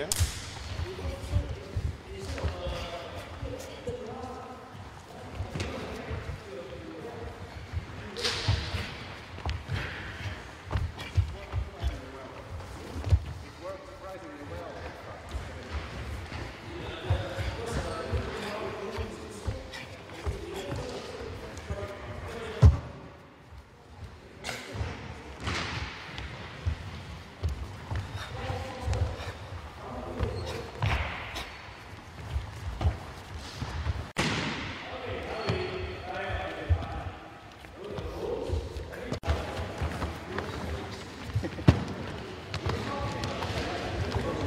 ¿Ya?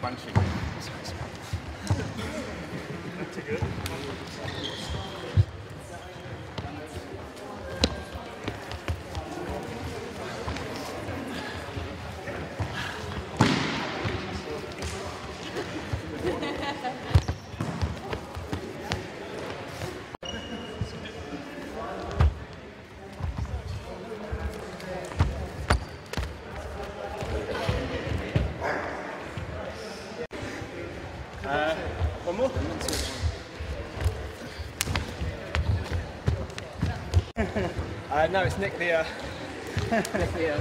Bunching. Uh, uh, no, it's Nick the. Uh, Nick the. Uh,